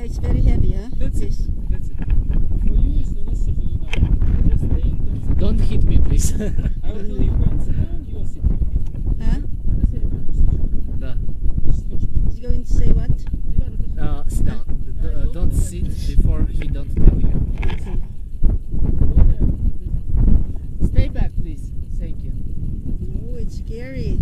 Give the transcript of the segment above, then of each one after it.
Yeah, it's very heavy, huh? That's it. That's it. For you, it's not necessary to do nothing. Just stay, don't. Don't hit me, please. I will tell you when sit down, you will sit down. Huh? Да. He's going to say what? Uh, sit down. D- uh, don't sit before he don't tell you. Stay back, please. Thank you. Oh, it's scary.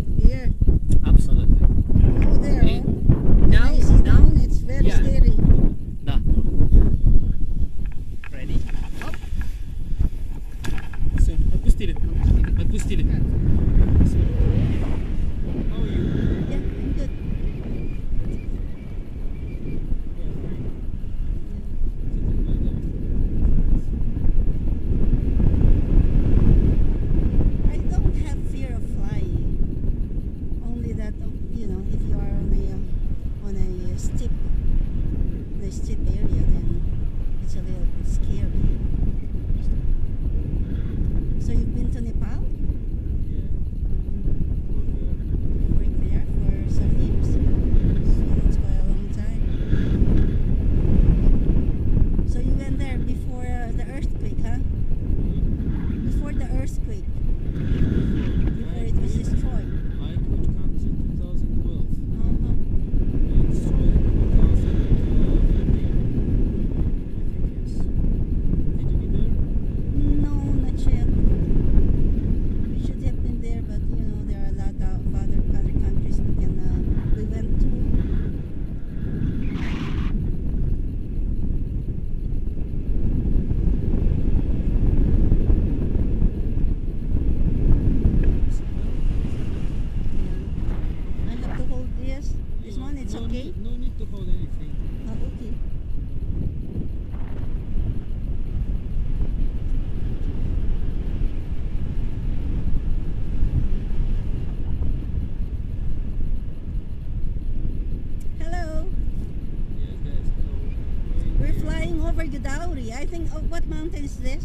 Is this?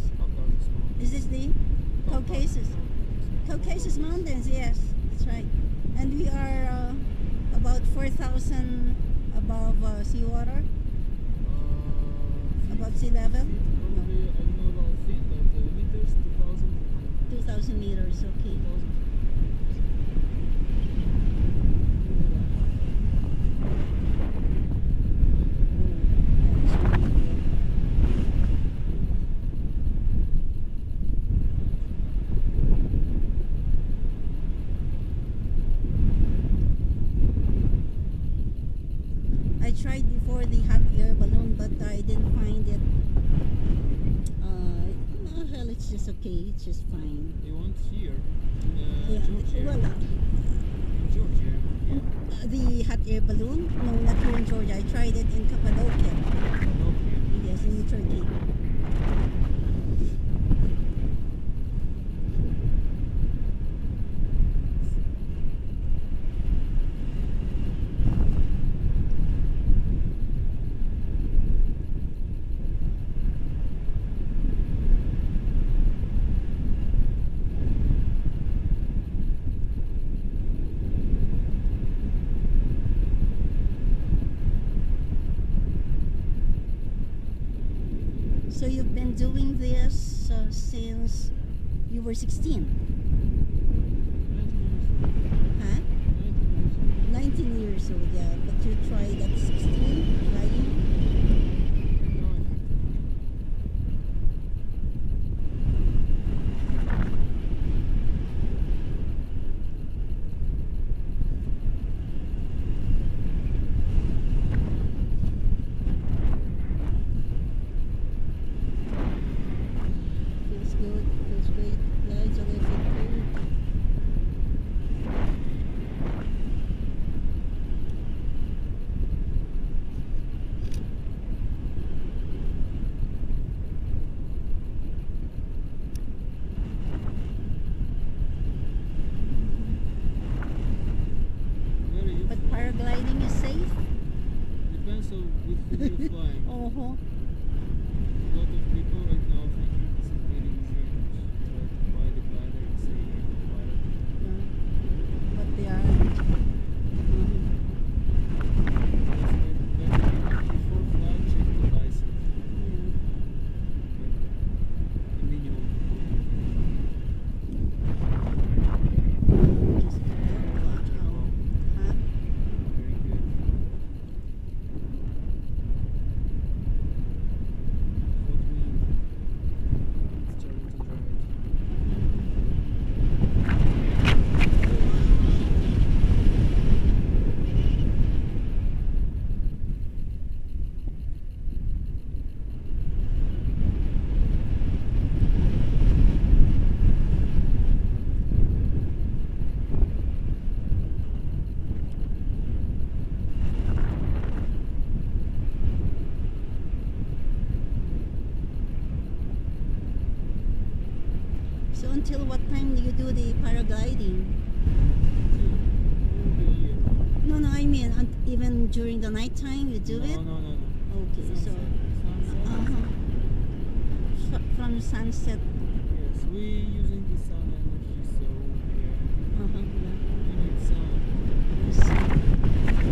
Is this the Caucasus? Caucasus Mountains. Yes, that's right. And we are uh, about four thousand above uh, seawater, Uh, above sea level. Probably, I don't know about feet, but uh, meters, 2,000. Two thousand meters. Okay. I tried before the hot air balloon, but I didn't find it. Uh, no, well, it's just okay. It's just fine. You want here in uh, Yeah. Well, in Georgia. Yeah. uh, the hot air balloon? No, not here in Georgia. I tried it in Cappadocia. Okay. Yes, in Turkey. So you've been doing this uh, since you were 16, huh? 19 years old, yeah. But you tried at 16, flying? Feels good, feels great. Yeah, it's a little bit cold. Where are you But from? paragliding is safe? Depends on who you're flying. Oh, uh-huh. ho. A lot of people right now until what time do you do the paragliding? No, no, I mean even during the night time you do no, it? No, no, no. Okay, sunset. so. Uh -huh. from sunset. Yes, we using the sun energy, so yeah. Uh -huh, yeah. we need sun. Yes.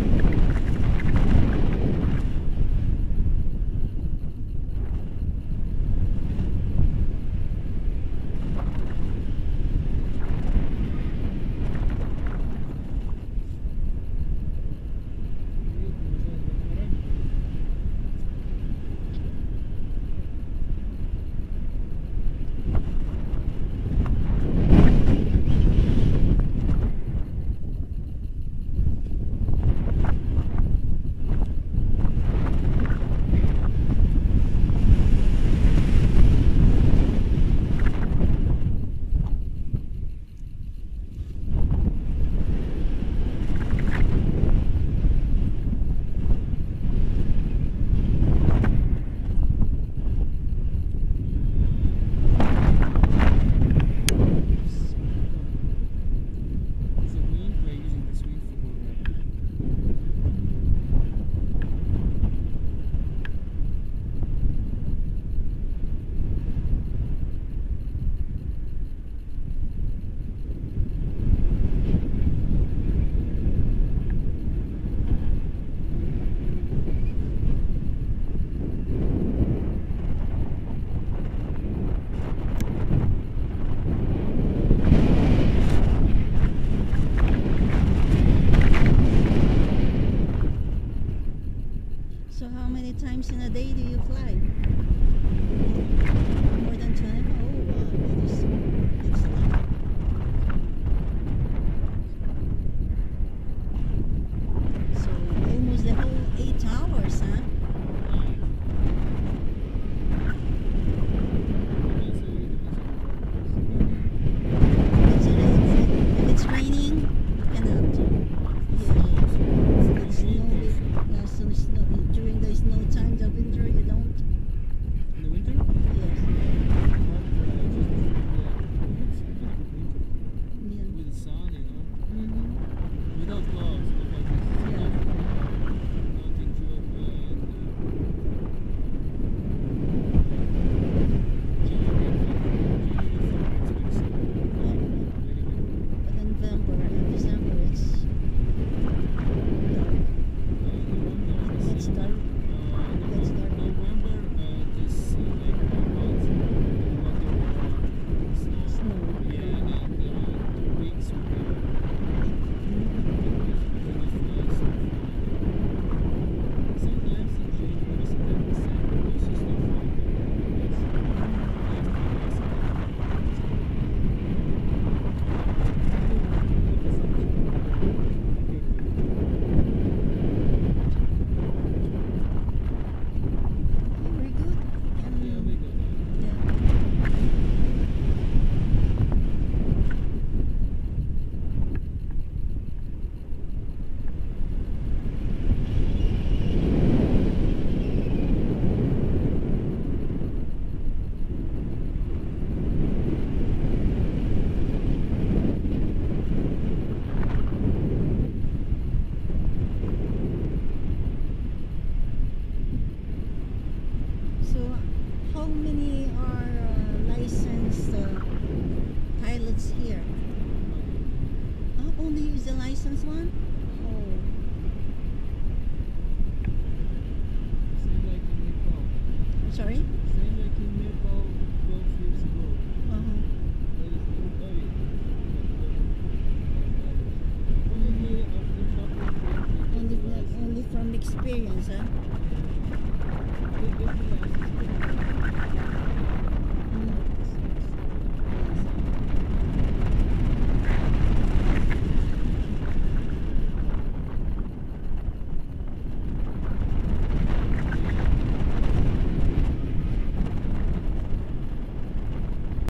Johnson.